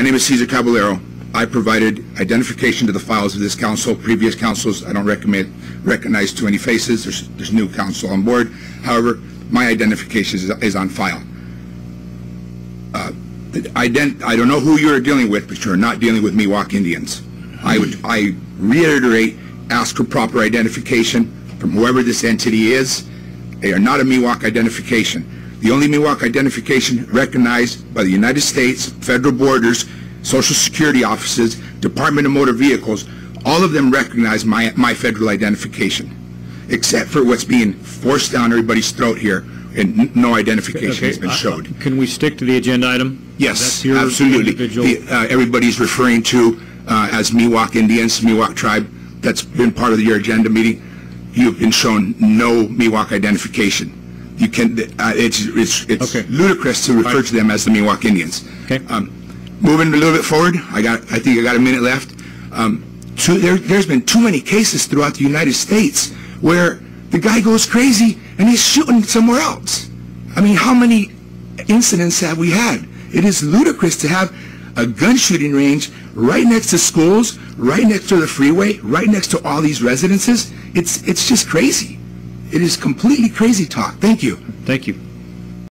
My name is Cesar Caballero. I provided identification to the files of this council. Previous councils, I don't recommend, recognize too many faces. There's, there's new council on board. However, my identification is, is on file. Uh, I don't know who you're dealing with, but you're not dealing with Miwok Indians. I would, I reiterate, ask for proper identification from whoever this entity is. They are not a Miwok identification. The only Miwok identification recognized by the United States, federal borders, Social Security offices, Department of Motor Vehicles, all of them recognize my, my federal identification, except for what's being forced down everybody's throat here, and no identification has been uh, showed. Can we stick to the agenda item? Yes, absolutely. The, uh, Everybody's referring to uh, as Miwok Indians, Miwok tribe. That's been part of your agenda meeting. You've been shown no Miwok identification. You can, uh, it's, it's it's Okay. ludicrous to refer to them as the Miwok Indians. Okay. Um, Moving a little bit forward, I got, I think I got a minute left. Um, two, there, there's been too many cases throughout the United States where the guy goes crazy and he's shooting somewhere else. I mean, how many incidents have we had? It is ludicrous to have a gun shooting range right next to schools, right next to the freeway, right next to all these residences. It's, it's just crazy. It is completely crazy talk. Thank you. Thank you.